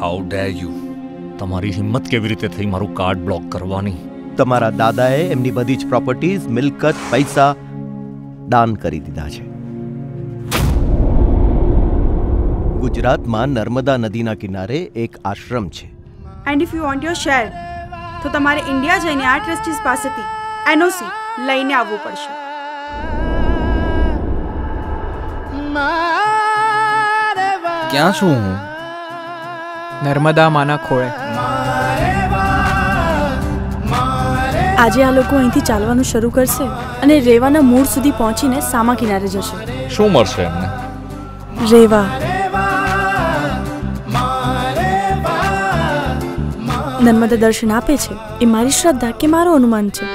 How der you તમારી હિંમત કેવી રીતે થઈ મારું કાર્ડ બ્લોક કરવાની? તમારા દાદાએ એમની બધી જ પ્રોપર્ટીઝ મિલકત પૈસા દાન કરી દીધા છે. ગુજરાતમાં નર્મદા નદીના કિનારે એક આશ્રમ છે. And if you want your share તો તમારે ઇન્ડિયા જઈને આ ટ્રસ્ટીઝ પાસેથી એનઓસી લઈને આવવું પડશે. ક્યાં છું હું? નર્મદા માના ખોળે. આજે આ લોકો અહીંથી ચાલવાનું શરૂ કરશે અને રેવાના મૂળ સુધી પહોંચીને સામા કિનારે જશે. શું મળશે એમને? રેવા. નર્મદા દર્શન આપે છે. એ મારી શ્રદ્ધા કે મારો અનુમાન છે?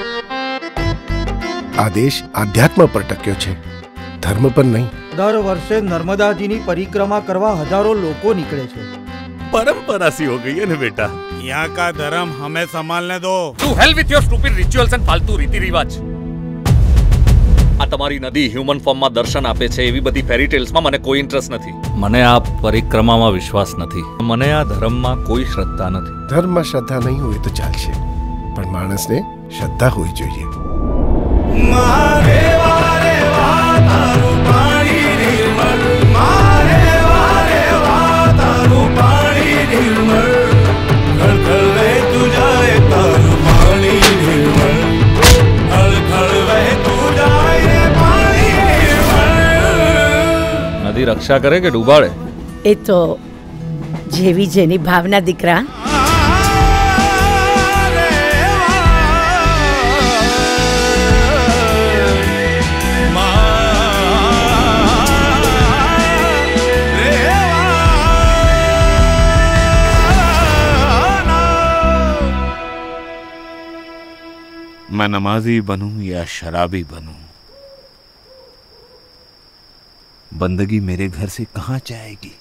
આ દેશ આધ્યાત્મ પર ટક્યો છે. ધર્મ પર નહીં. દર વર્ષે નર્મદાજીની પરિક્રમા કરવા હજારો લોકો નીકળે છે. परंपरा सी हो गई है ना बेटा यहाँ का धर्म हमें संभालने दो to hell with your stupid rituals and ફાલતુ રીતિ રિવાજ આ તમારી નદી હ્યુમન ફોર્મમાં દર્શન આપે છે એવી બધી ફેરી ટેલ્સમાં મને કોઈ ઇન્ટરેસ્ટ નથી મને આ પરિક્રમામાં વિશ્વાસ નથી મને આ ધર્મમાં કોઈ શ્રદ્ધા નથી ધર્મમાં શ્રદ્ધા નહીં હોય તો ચાલશે પણ માણસને શ્રદ્ધા હોવી જોઈએ નદી રક્ષા કરે કે ડૂબાડે એ તો જેવી જેની ભાવના દીકરા मैं नमाजी बनूं या शराबी बनूं बंदगी मेरे घर से कहाँ जाएगी